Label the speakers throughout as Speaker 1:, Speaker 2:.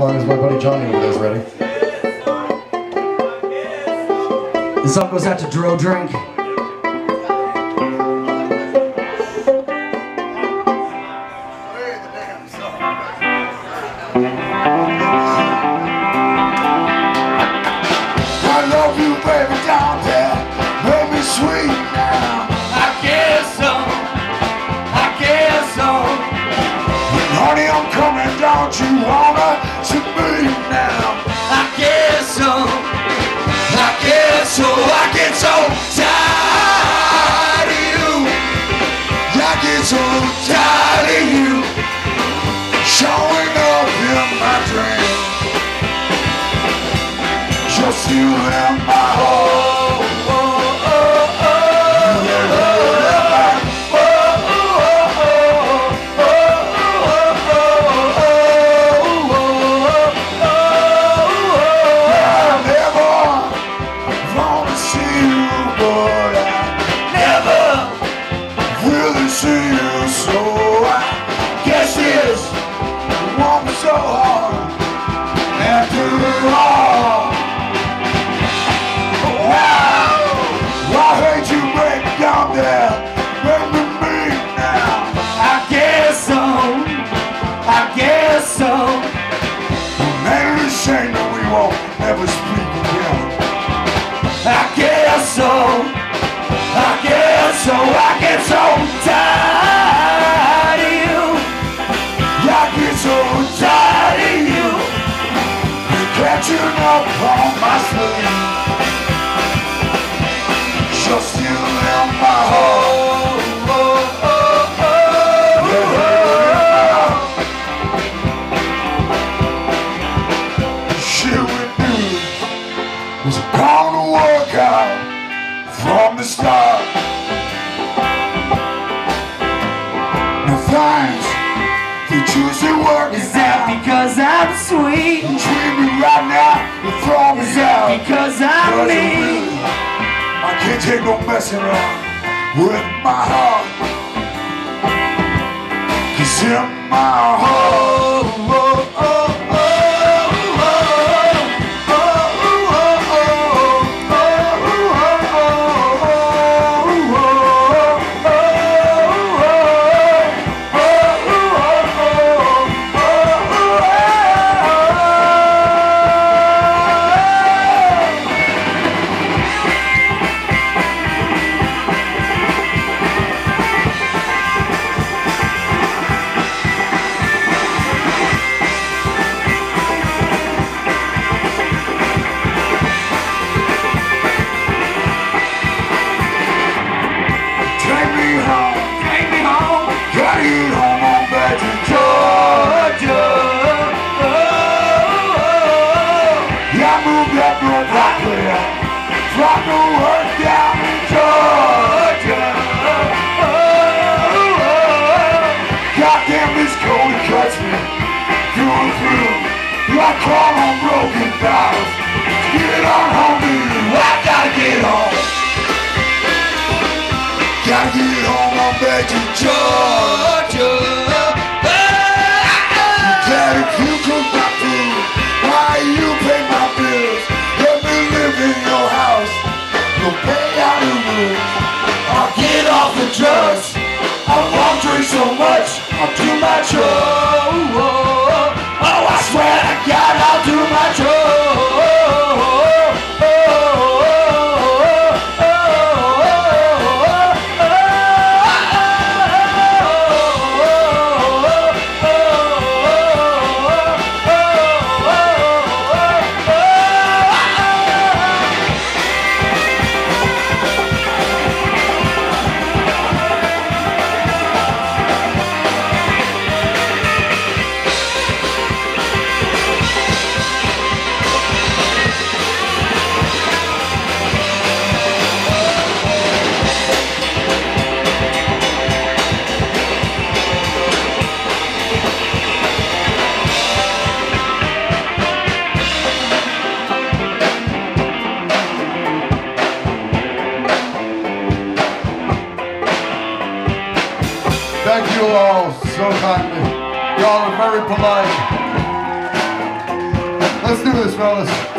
Speaker 1: long as my buddy Johnny over there's ready.
Speaker 2: This song goes out to Dro Drink.
Speaker 3: I now? I guess so. I guess so. I get so tired of you. I get so tired of you. Showing up in my dreams. Just you and my heart. So, I get so tired of you. I get so tired of you. Catching up on my sleeve. Just you in my heart. Was gonna work out from the start. Choose work
Speaker 2: Is that because I'm sweet?
Speaker 3: Treat me right now, you throw me out.
Speaker 2: Because I'm
Speaker 3: you
Speaker 2: mean?
Speaker 3: I can't take no messing around with my heart. Cause in my heart, Up right clear, from the work down in Georgia. Oh, oh, oh. Goddamn, this cold cuts me through and through. I crawl on broken bottles, get on home. I gotta get home. Gotta get home, I'm back to Georgia. Your house. You'll pay out the rules. I'll get off the drugs. I won't drink so much. I'll do my chores. Oh, I swear to God, I'll do my
Speaker 1: Thank you all so kindly. Y'all are very polite.
Speaker 2: Let's do this, fellas.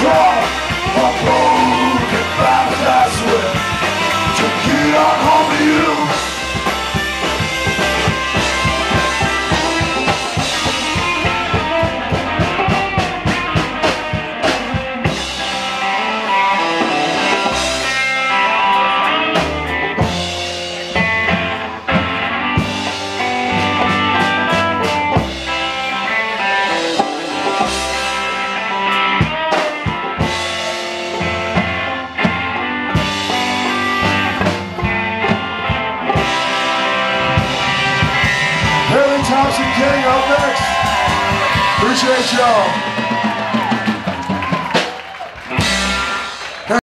Speaker 2: strong. 古城一郎